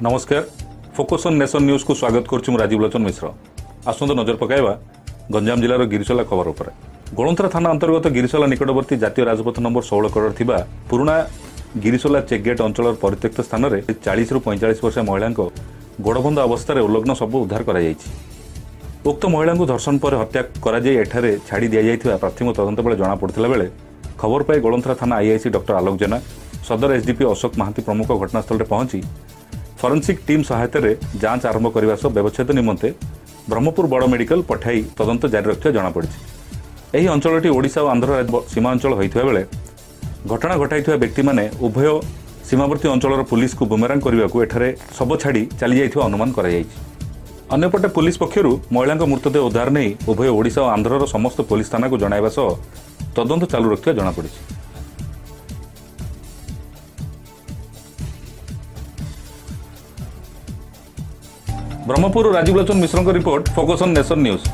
ନମସ୍କାର। Focus on ନେସନ୍ ନ୍ୟୁଜ୍କୁ ସ୍ୱାଗତ କରୁଛି ମୁଁ ରାଜୀବ ଲୋଚନ ମିଶ୍ର। ଆସନ୍ତୁ ନଜର ପକାଇବା ଗଞ୍ଜାମ ଜିଲ୍ଲାର ଗିରିସୋଲା ଖବର ଉପରେ। ଗୋଳନ୍ତରା ଥାନା ଅନ୍ତର୍ଗତ ଗିରିସୋଲା ନିକଟବର୍ତ୍ତୀ ଜାତୀୟ ରାଜପଥ ନମ୍ବର ଷୋହଳ କଡ଼ରେ ଥିବା ପୁରୁଣା ଗିରିସୋଲା ଚେକ୍ ଗେଟ୍ ଅଞ୍ଚଳର ପରିତ୍ୟକ୍ତ ସ୍ଥାନରେ ଚାଳିଶରୁ ପଇଁଚାଳିଶ ବର୍ଷିଆ ମହିଳାଙ୍କ ଗୋଡ଼ବନ୍ଧ ଅବସ୍ଥାରେ ଉଲଗ୍ନ ଶବ ଉଦ୍ଧାର କରାଯାଇଛି। ଉକ୍ତ ମହିଳାଙ୍କୁ ଧର୍ଷଣ ପରେ ହତ୍ୟା କରାଯାଇ ଏଠାରେ ଛାଡ଼ି ଦିଆଯାଇଥିବା ପ୍ରାଥମିକ ତଦନ୍ତ ବେଳେ ଜଣାପଡ଼ିଥିଲା ବେଳେ ଖବର ପାଇ ଗୋଳନ୍ତରା ଥାନା ଆଇଆଇସି ଡକ୍ଟର ଆଲୋକ ଜେନା ସଦର ଏସ୍ଡିପି ଅଶୋକ ମହାନ୍ତି ପ୍ରମୁଖ ଘଟଣାସ୍ଥଳରେ ପହଞ୍ଚି ଫରେନ୍ସିକ୍ ଟିମ୍ ସହାୟତାରେ ଯାଞ୍ଚ ଆରମ୍ଭ କରିବା ସହ ବ୍ୟବଚ୍ଛେଦ ନିମନ୍ତେ ବ୍ରହ୍ମପୁର ବଡ଼ ମେଡିକାଲ ପଠାଇ ତଦନ୍ତ ଜାରି ରଖିଥିବା ଜଣାପଡ଼ିଛି। ଏହି ଅଞ୍ଚଳଟି ଓଡ଼ିଶା ଓ ଆନ୍ଧ୍ର ସୀମା ଅଞ୍ଚଳ ହୋଇଥିବା ବେଳେ ଘଟଣା ଘଟାଇଥିବା ବ୍ୟକ୍ତିମାନେ ଉଭୟ ସୀମାବର୍ତ୍ତୀ ଅଞ୍ଚଳର ପୁଲିସକୁ ବୁମେରାଙ୍ଗ କରିବାକୁ ଏଠାରେ ଶବ ଛାଡ଼ି ଚାଲିଯାଇଥିବା ଅନୁମାନ କରାଯାଇଛି। ଅନ୍ୟପଟେ ପୁଲିସ ପକ୍ଷରୁ ମହିଳାଙ୍କ ମୃତଦେହ ଉଦ୍ଧାର ନେଇ ଉଭୟ ଓଡ଼ିଶା ଓ ଆନ୍ଧ୍ରର ସମସ୍ତ ପୁଲିସ ଥାନାକୁ ଜଣାଇବା ସହ ତଦନ୍ତ ଚାଲୁ ରଖିଥିବା ଜଣାପଡ଼ିଛି। ବ୍ରହ୍ମପୁର ରାଜୀବ ଲୋଚନ ମିଶ୍ରଙ୍କ report focus on nation news